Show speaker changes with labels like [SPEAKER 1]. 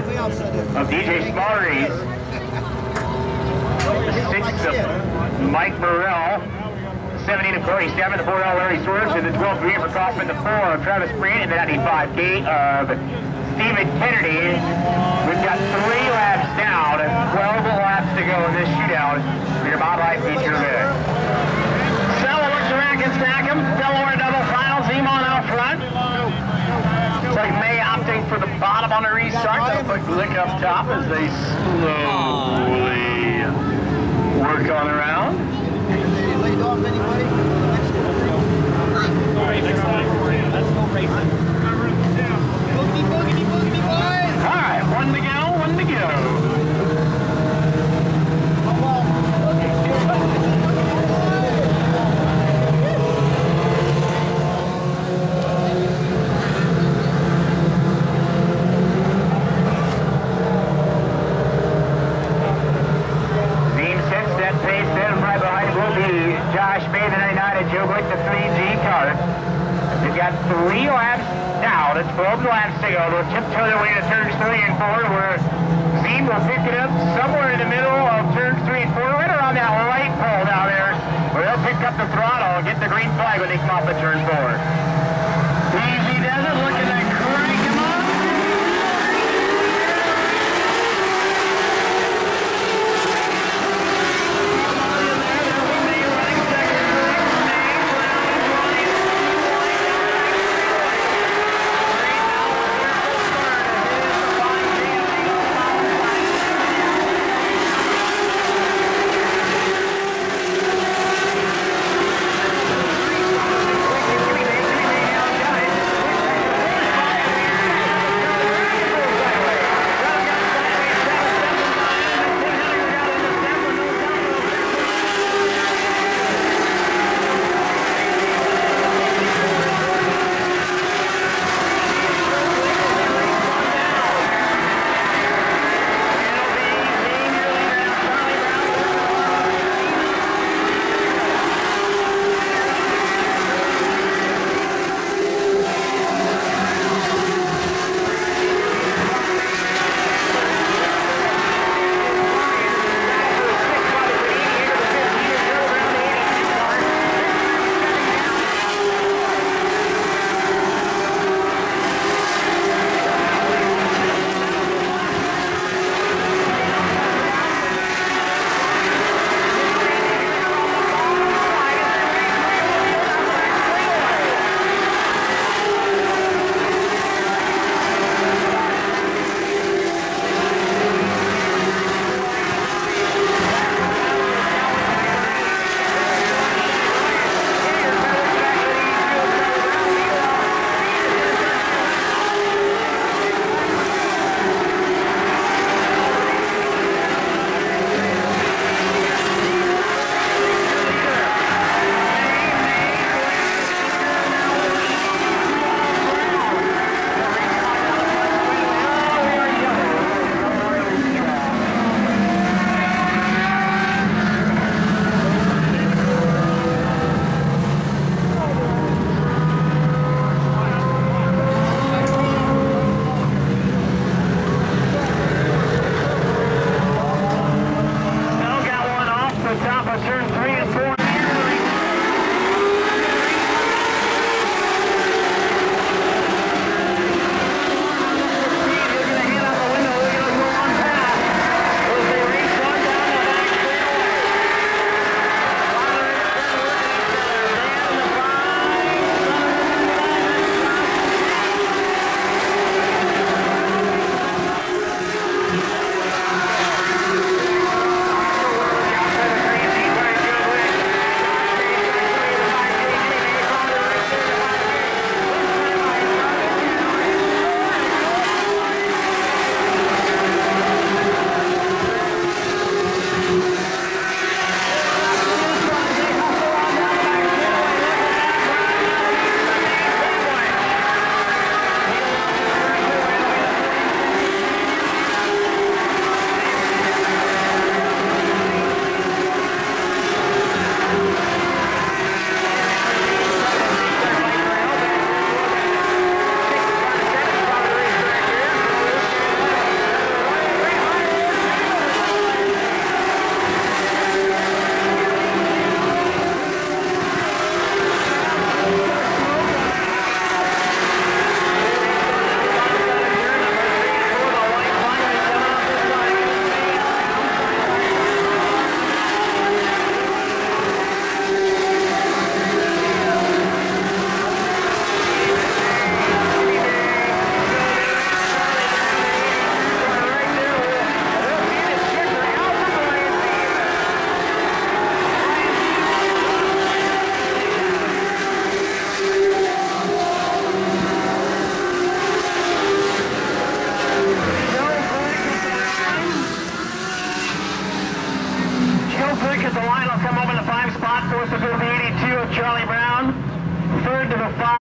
[SPEAKER 1] of DJ Smarty, six of Mike Burrell, 17 of Corey Stammer, the 4L Larry Swerves, and the 12 3 for Kaufman, the 4 of Travis Green, and the 95K of Stephen Kennedy. We've got three laps down, 12 laps to go in this shootout for your Mod Lite feature event. Delaware Dirac and Stackham, Delaware double finals, Emon out front. Looks like May opting for the bottom on the restart. Put Glick up top as they slowly work on around. Got three laps down. It's 12 laps to go. They'll tiptoe their way to turns three and four, where Zeem will pick it up somewhere in the middle of turns three and four, right around that light pole down there, where they'll pick up the throttle and get the green flag when they come off of turn four.